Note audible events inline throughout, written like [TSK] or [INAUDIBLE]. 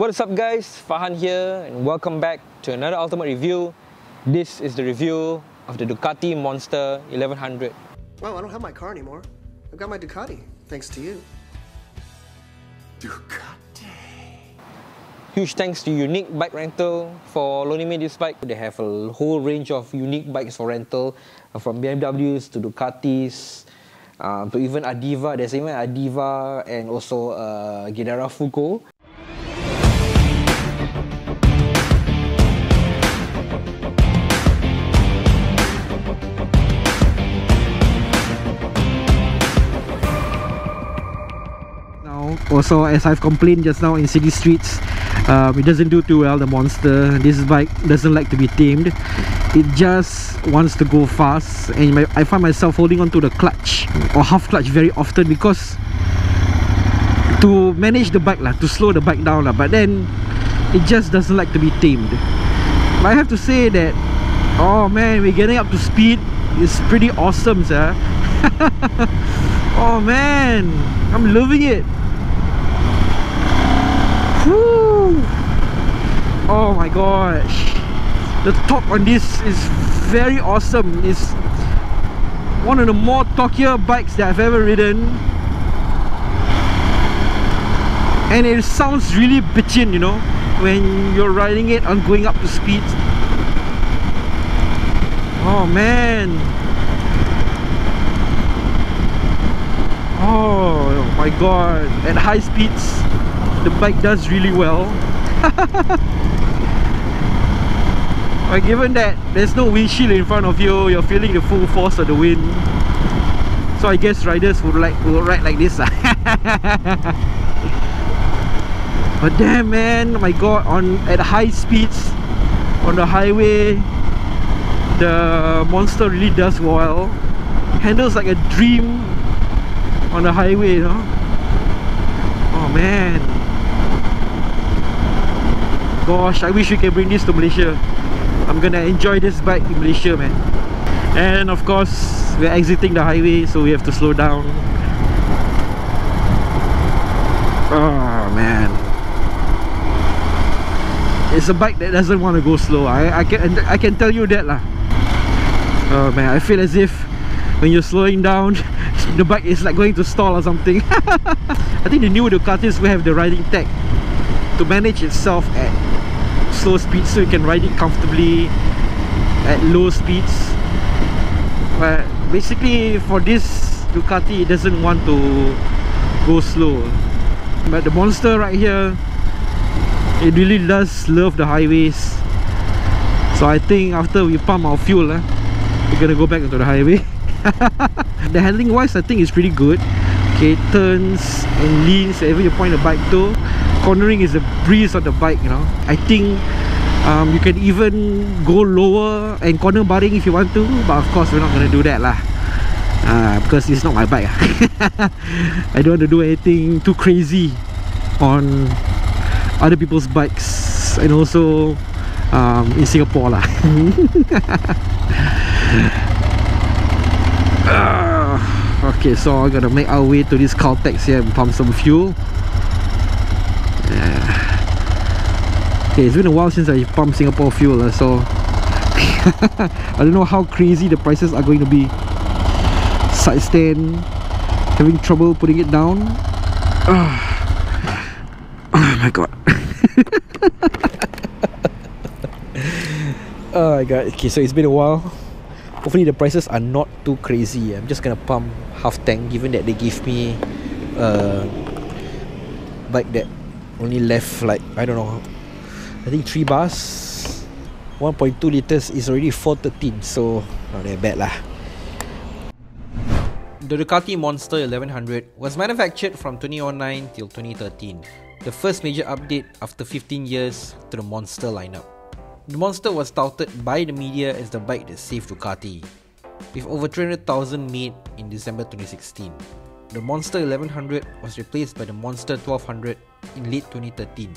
What is up guys, Fahan here and welcome back to another Ultimate Review. This is the review of the Ducati Monster 1100. Well, I don't have my car anymore. I've got my Ducati, thanks to you. Ducati. Huge thanks to Unique Bike Rental for loaning me this bike. They have a whole range of unique bikes for rental uh, from BMWs to Ducatis uh, to even Adiva. There's even Adiva and also uh, Gilera Fuoco. Also, as I've complained just now in city streets, um, it doesn't do too well. The monster, this bike doesn't like to be tamed. It just wants to go fast, and I find myself holding on to the clutch or half clutch very often because to manage the bike lah, to slow the bike down lah. But then it just doesn't like to be tamed. But I have to say that, oh man, we're getting up to speed. It's pretty awesome, sir. [LAUGHS] oh man, I'm loving it. Oh my gosh. The torque on this is very awesome. It's one of the more torquier bikes that I've ever ridden. And it sounds really bitchin', you know, when you're riding it and going up to speed. Oh man. Oh my god. At high speeds, the bike does really well. [LAUGHS] But given that there's no windshield in front of you you're feeling the full force of the wind. So I guess riders would like would ride like this ah. [LAUGHS] but damn man oh my god on at high speeds on the highway the monster really does well. Handles like a dream on the highway you know? Oh man gosh I wish we can bring this to Malaysia. I'm gonna enjoy this bike in Malaysia man. And of course we're exiting the highway so we have to slow down. Oh man. It's a bike that doesn't want to go slow. I, I can I can tell you that lah. Oh man I feel as if when you're slowing down [LAUGHS] the bike is like going to stall or something. [LAUGHS] I think the new Ducatis will have the riding tech to manage itself at slow speeds so you can ride it comfortably at low speeds. But basically for this Ducati it doesn't want to go slow. But the monster right here it really does love the highways. So I think after we pump our fuel eh, we're gonna go back into the highway. [LAUGHS] The handling wise I think it's pretty good. Okay turns and leans wherever you point the bike to cornering is a breeze on the bike you know. I think um, you can even go lower and corner barring if you want to but of course we're not gonna do that lah. Uh, because it's not my bike. [LAUGHS] I don't want to do anything too crazy on other people's bikes and also um, in Singapore lah. Uh, [LAUGHS] okay so I'm gonna make our way to this Caltex here and pump some fuel [SIGHS] Okay, it's been a while since I pumped Singapore fuel, uh, so [LAUGHS] I don't know how crazy the prices are going to be. Side stand, having trouble putting it down. Oh, [SIGHS] oh my god. [LAUGHS] oh my god. Okay, so it's been a while. Hopefully the prices are not too crazy. I'm just gonna pump half tank given that they give me a bike that only left like I don't know. I think 3 bars. 1.2 liters is already 413 so not that bad lah. The Ducati Monster 1100 was manufactured from 2009 till 2013 the first major update after 15 years to the Monster lineup. The Monster was touted by the media as the bike that saved Ducati with over 300,000 made in December 2016. The Monster 1100 was replaced by the Monster 1200 in late 2013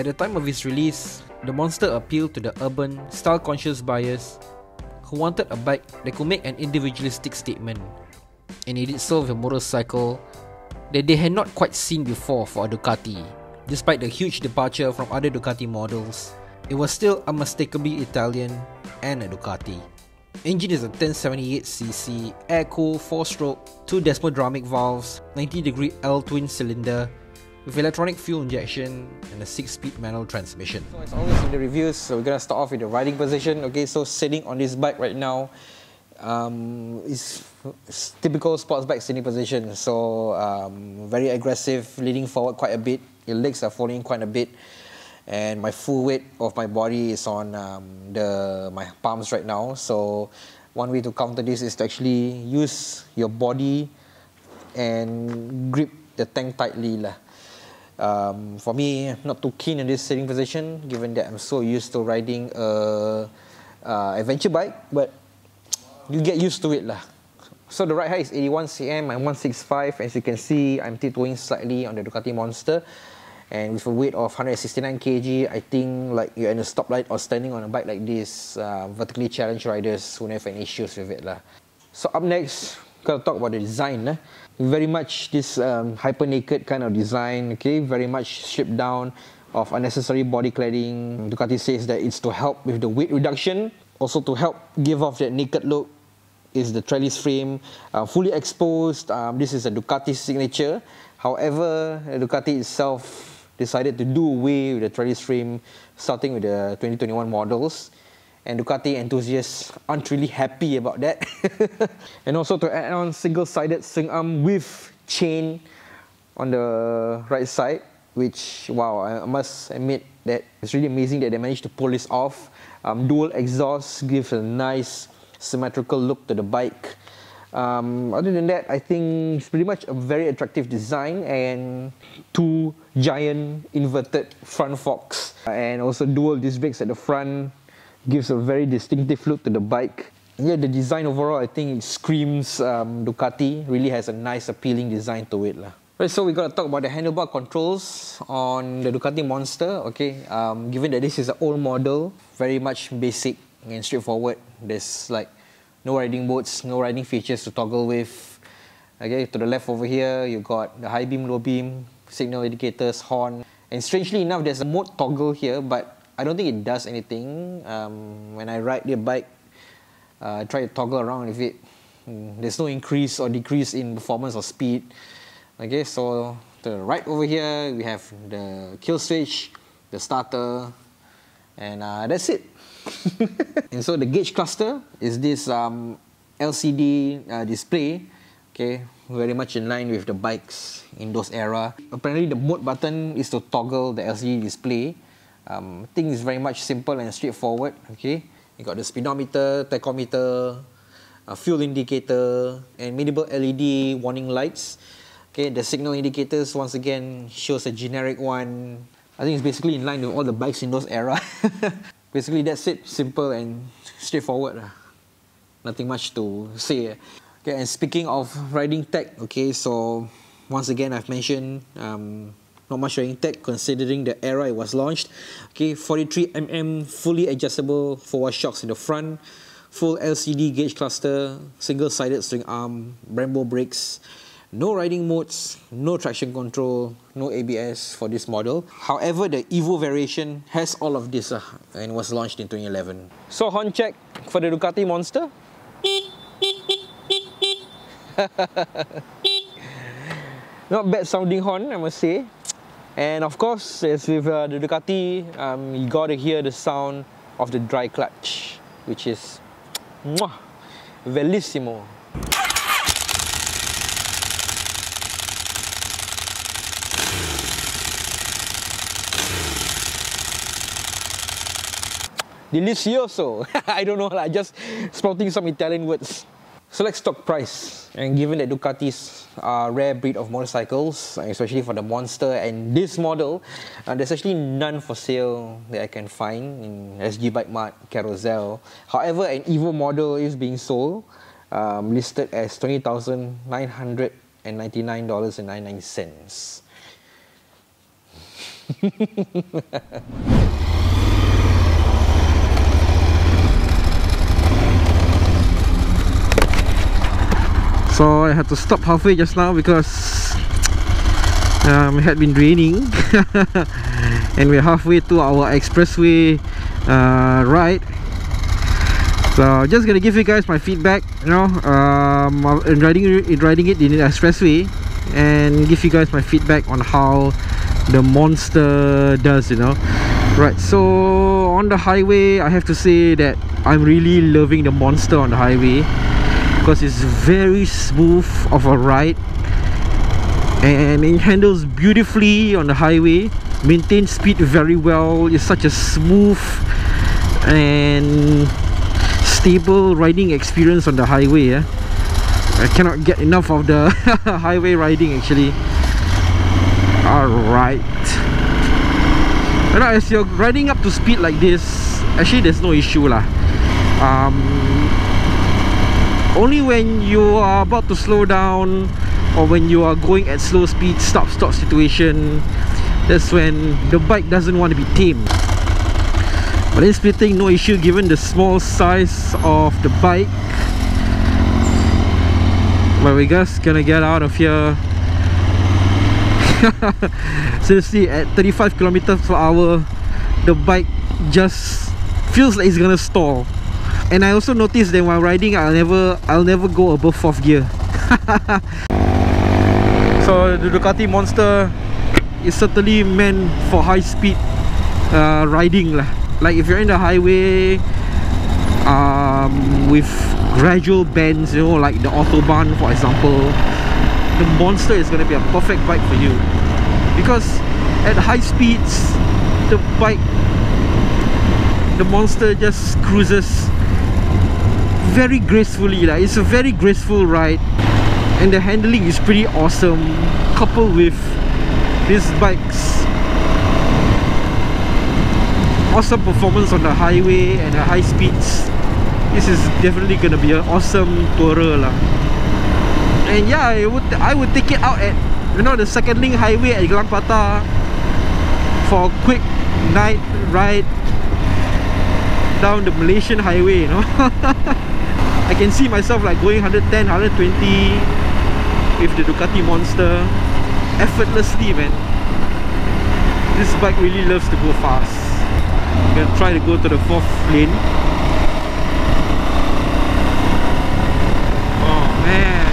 at the time of its release, the Monster appealed to the urban, style-conscious buyers who wanted a bike that could make an individualistic statement, and it did so with a motorcycle that they had not quite seen before for a Ducati, Despite the huge departure from other Ducati models, it was still unmistakably Italian and a Ducati. Engine is a 1078cc air-cooled 4-stroke, 2 Desmodromic valves, 90 degree L twin cylinder with electronic fuel injection and a 6-speed manual transmission. So as always in the reviews, so we're gonna start off with the riding position. Okay, so sitting on this bike right now um, is typical sports bike sitting position. So um, very aggressive, leaning forward quite a bit. Your legs are falling quite a bit and my full weight of my body is on um, the my palms right now. So one way to counter this is to actually use your body and grip the tank tightly lah. Um, for me, not too keen in this sitting position, given that I'm so used to riding a, a adventure bike. But you get used to it lah. So the ride height is 81 cm, I'm 165. As you can see, I'm tiptoeing slightly on the Ducati Monster and with a weight of 169 kg, I think like you're in a stoplight or standing on a bike like this, uh, vertically challenged riders won't have any issues with it. Lah. So up next, gotta talk about the design. Eh? Very much this um, hyper naked kind of design, okay, very much stripped down of unnecessary body cladding. Ducati says that it's to help with the weight reduction, also to help give off that naked look is the trellis frame, uh, fully exposed. Um, this is a Ducati signature. However, Ducati itself decided to do away with the trellis frame starting with the 2021 models and Ducati enthusiasts aren't really happy about that. [LAUGHS] and also to add on single-sided swing arm with chain on the right side, which, wow, I must admit that it's really amazing that they managed to pull this off. Um, dual exhaust gives a nice symmetrical look to the bike. Um, other than that, I think it's pretty much a very attractive design and two giant inverted front forks and also dual disc brakes at the front gives a very distinctive look to the bike. Yeah, the design overall, I think it screams um, Ducati, really has a nice appealing design to it. Lah. Right, so we got to talk about the handlebar controls on the Ducati Monster. Okay, um, given that this is an old model, very much basic and straightforward. There's like no riding modes, no riding features to toggle with. Okay, to the left over here, you've got the high beam, low beam, signal indicators, horn. And strangely enough, there's a mode toggle here, but I don't think it does anything. Um, when I ride the bike, uh, I try to toggle around with it. Mm, there's no increase or decrease in performance or speed. Okay, so to the right over here, we have the kill switch, the starter, and uh, that's it. [LAUGHS] and so the gauge cluster is this um, LCD uh, display, okay, very much in line with the bikes in those era. Apparently the mode button is to toggle the LCD display. Um, I think it's very much simple and straightforward, okay. You got the speedometer, tachometer, fuel indicator, and minimal LED warning lights. Okay, the signal indicators once again shows a generic one. I think it's basically in line with all the bikes in those era. [LAUGHS] basically that's it. Simple and straightforward lah. nothing much to say. Okay and speaking of riding tech okay so once again I've mentioned um, not much riding tech considering the era it was launched. Okay 43mm fully adjustable forward shocks in the front full LCD gauge cluster single-sided swing arm Brembo brakes no riding modes, no traction control, no ABS for this model. However, the Evo variation has all of this uh, and was launched in 2011. So horn check for the Ducati Monster. [LAUGHS] Not bad sounding horn, I must say. And of course, as with uh, the Ducati, um, you gotta hear the sound of the dry clutch, which is [TSK] mwah, bellissimo. Delicioso. [LAUGHS] I don't know, like just spouting some Italian words. So let's talk price. And given that Ducatis are rare breed of motorcycles, especially for the Monster and this model, uh, there's actually none for sale that I can find in SG Bike Mart, Carousell. However, an Evo model is being sold, um, listed as $20,999.99. [LAUGHS] so I had to stop halfway just now because um, it had been raining [LAUGHS] and we're halfway to our expressway uh, ride. So just gonna give you guys my feedback you know um, in riding in riding it in the expressway and give you guys my feedback on how the monster does you know. Right so on the highway I have to say that I'm really loving the monster on the highway because it's very smooth of a ride. And it handles beautifully on the highway maintains speed very well it's such a smooth and stable riding experience on the highway? I cannot get enough of the [LAUGHS] highway riding actually. Alright. Now as you're riding up to speed like this actually there's no issue lah. Um, only when you are about to slow down or when you are going at slow speed stop stop situation that's when the bike doesn't want to be tamed. But in splitting no issue given the small size of the bike. But we just gonna get out of here. [LAUGHS] Seriously at 35 kilometers per hour the bike just feels like it's gonna stall and I also noticed that while riding I'll never I'll never go above fourth gear [LAUGHS] so the Ducati Monster is certainly meant for high speed uh, riding lah. like if you're in the highway um, with gradual bends you know like the Autobahn for example the Monster is going to be a perfect bike for you because at high speeds the bike the Monster just cruises very gracefully like it's a very graceful ride. And the handling is pretty awesome. Coupled with this bike's. Awesome performance on the highway and the high speeds. This is definitely gonna be an awesome tourer lah. And yeah I would I would take it out at you know the second link highway at Gelang for a quick night ride down the Malaysian highway you know [LAUGHS] I can see myself like going 110, 120 with the Ducati Monster effortlessly man. This bike really loves to go fast. I'm gonna try to go to the fourth lane. Oh man.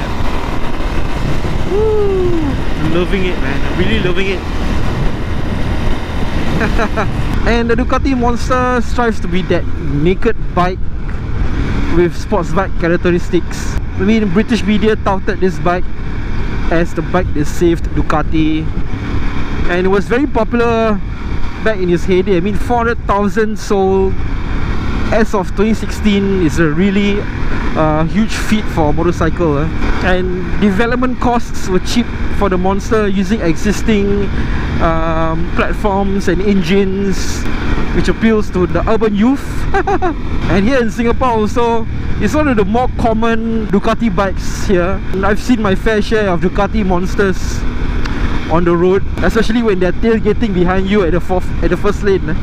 Woo! loving it man. I'm really loving it. [LAUGHS] And the Ducati Monster strives to be that naked bike with sports bike characteristics. I mean, British media touted this bike as the bike that saved Ducati and it was very popular back in its heyday. I mean, 400,000 sold as of 2016 is a really uh, huge feat for a motorcycle. Eh? And development costs were cheap for the Monster using existing um, platforms and engines which appeals to the urban youth. [LAUGHS] And here in Singapore also it's one of the more common Ducati bikes here. And I've seen my fair share of Ducati monsters on the road especially when they're tailgating behind you at the fourth at the first lane.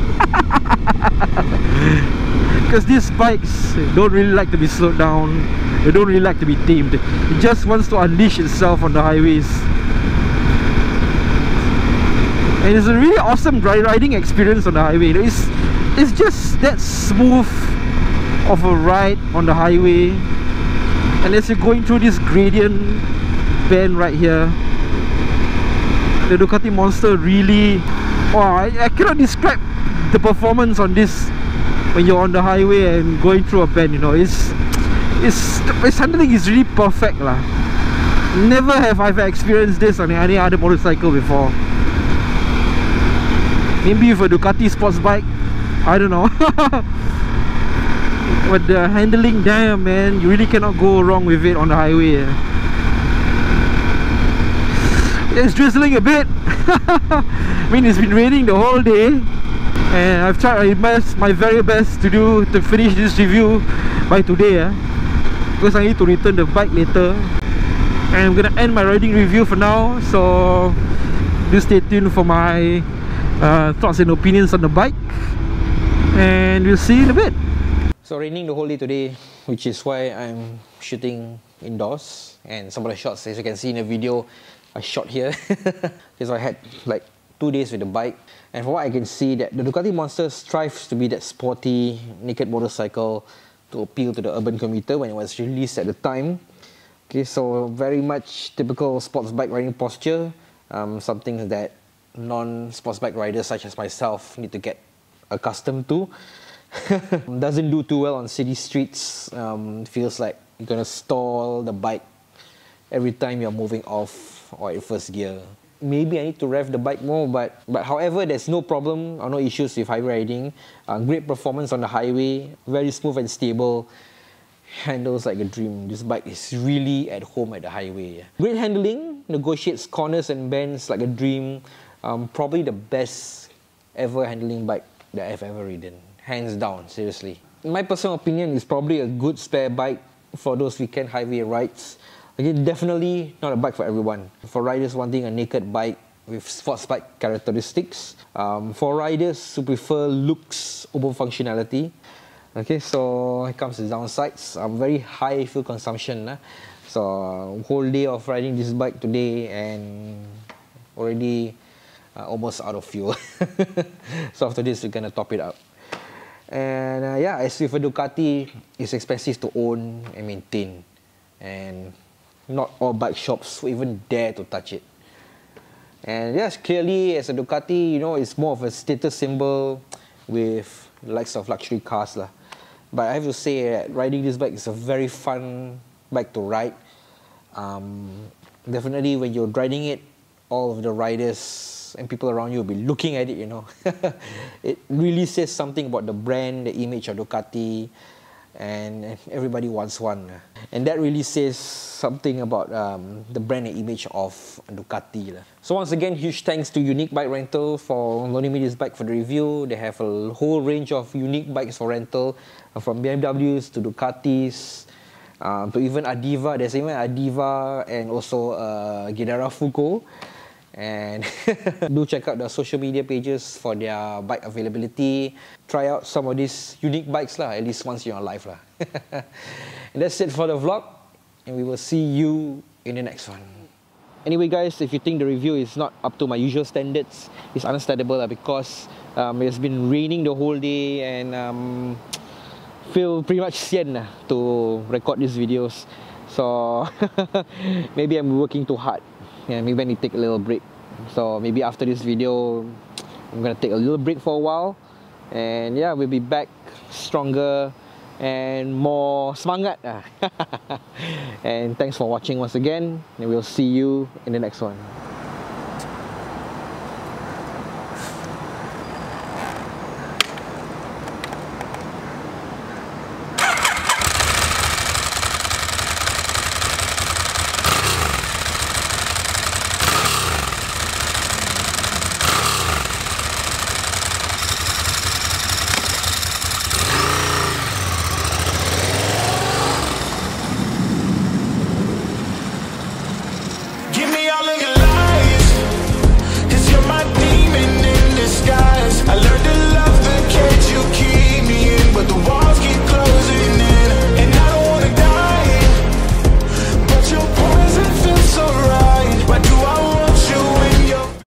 [LAUGHS] Because these bikes don't really like to be slowed down. They don't really like to be tamed. It just wants to unleash itself on the highways and it's a really awesome dry riding experience on the highway. It's it's just that smooth of a ride on the highway. And as you're going through this gradient bend right here the Ducati Monster really oh I, I cannot describe the performance on this when you're on the highway and going through a bend you know. It's it's it's handling is really perfect lah. Never have I experienced this on any other motorcycle before maybe with a Ducati sports bike. I don't know. [LAUGHS] But the handling damn man. You really cannot go wrong with it on the highway eh. it's drizzling a bit. [LAUGHS] I mean it's been raining the whole day. And I've tried my my very best to do to finish this review by today eh, because I need to return the bike later. And I'm gonna end my riding review for now. So do stay tuned for my uh, thoughts and opinions on the bike. And we'll see in a bit. So raining the whole day today which is why I'm shooting indoors. And some of the shots as you can see in the video a shot here. [LAUGHS] Because I had like two days with the bike. And from what I can see that the Ducati Monster strives to be that sporty naked motorcycle to appeal to the urban commuter when it was released at the time. Okay so very much typical sports bike riding posture. Um, something that non-sports bike riders such as myself need to get accustomed to. [LAUGHS] Doesn't do too well on city streets. Um, feels like you're gonna stall the bike every time you're moving off or in first gear. Maybe I need to rev the bike more but but however there's no problem or no issues with highway riding. Uh, great performance on the highway very smooth and stable handles like a dream. This bike is really at home at the highway. Great handling negotiates corners and bends like a dream um, probably the best ever handling bike that I've ever ridden hands down seriously in my personal opinion it's probably a good spare bike for those weekend highway rides Again, definitely not a bike for everyone. For riders wanting a naked bike with sports bike characteristics. Um, for riders who prefer looks over functionality. Okay, so here comes the downsides. Um, very high fuel consumption. Uh. So whole day of riding this bike today and already uh, almost out of fuel. [LAUGHS] so after this, we're gonna top it up. And uh, yeah, as with a Ducati, it's expensive to own and maintain. And not all bike shops even dare to touch it. And yes, clearly as a Ducati, you know, it's more of a status symbol with likes of luxury cars. Lah. But I have to say that riding this bike is a very fun bike to ride. Um, definitely when you're riding it, all of the riders and people around you will be looking at it, you know. [LAUGHS] it really says something about the brand, the image of Ducati, and everybody wants one. And that really says something about um, the brand and image of Ducati. So once again, huge thanks to Unique Bike Rental for loaning me this bike for the review. They have a whole range of unique bikes for rental, uh, from BMWs to Ducatis, um, to even Adiva. There's even Adiva and also uh, Gilera Fuoco and [LAUGHS] do check out the social media pages for their bike availability. Try out some of these unique bikes lah, at least once in your life lah. [LAUGHS] and that's it for the vlog. And we will see you in the next one. Anyway guys if you think the review is not up to my usual standards it's understandable lah, because um, it's been raining the whole day and um, [TSK] feel pretty much sian lah, to record these videos. So [LAUGHS] maybe I'm working too hard yeah, maybe I need to take a little break. So maybe after this video, I'm gonna take a little break for a while, and yeah, we'll be back stronger and more semangat. [LAUGHS] and thanks for watching once again, and we'll see you in the next one.